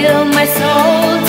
fill my soul